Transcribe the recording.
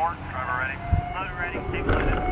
report. Driver ready. Loaded ready, stabilized.